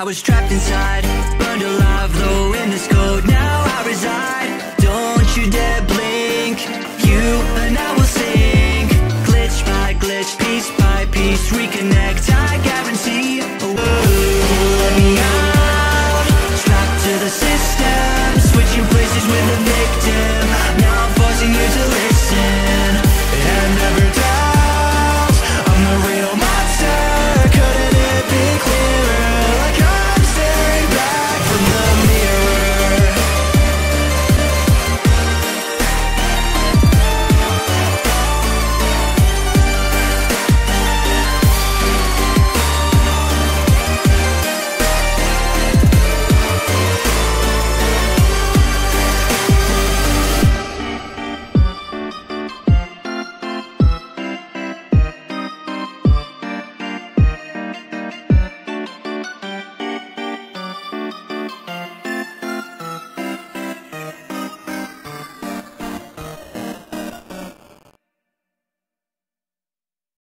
I was trapped inside, burned alive, though in this code now I reside. Don't you dare blink, you and I will sink. Glitch by glitch, piece by piece, reconnect, I guarantee. Let me out, strapped to the system, switching places with the victim.